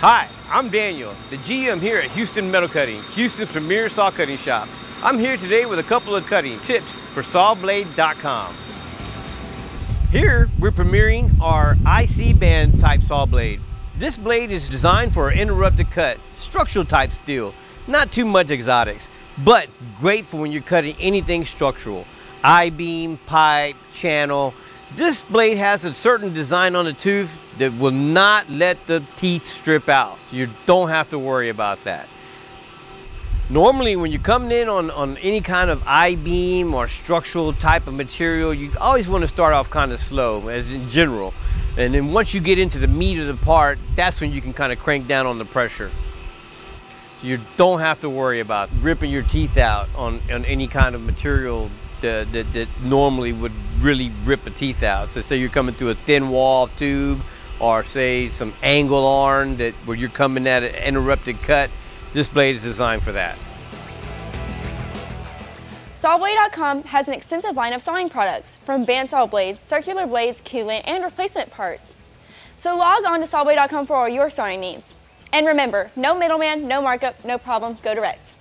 Hi, I'm Daniel, the GM here at Houston Metal Cutting, Houston's premier saw cutting shop. I'm here today with a couple of cutting tips for sawblade.com. Here, we're premiering our IC band type saw blade. This blade is designed for interrupted cut, structural type steel, not too much exotics, but great for when you're cutting anything structural. I-beam, pipe, channel. This blade has a certain design on the tooth that will not let the teeth strip out. You don't have to worry about that. Normally when you're coming in on, on any kind of I-beam or structural type of material, you always want to start off kind of slow as in general. And then once you get into the meat of the part, that's when you can kind of crank down on the pressure. So you don't have to worry about ripping your teeth out on, on any kind of material that, that, that normally would really rip the teeth out. So say you're coming through a thin wall tube or say some angle iron that where you're coming at an interrupted cut, this blade is designed for that. Sawblade.com has an extensive line of sawing products, from bandsaw blades, circular blades, coolant, and replacement parts. So log on to sawblade.com for all your sawing needs. And remember, no middleman, no markup, no problem, go direct.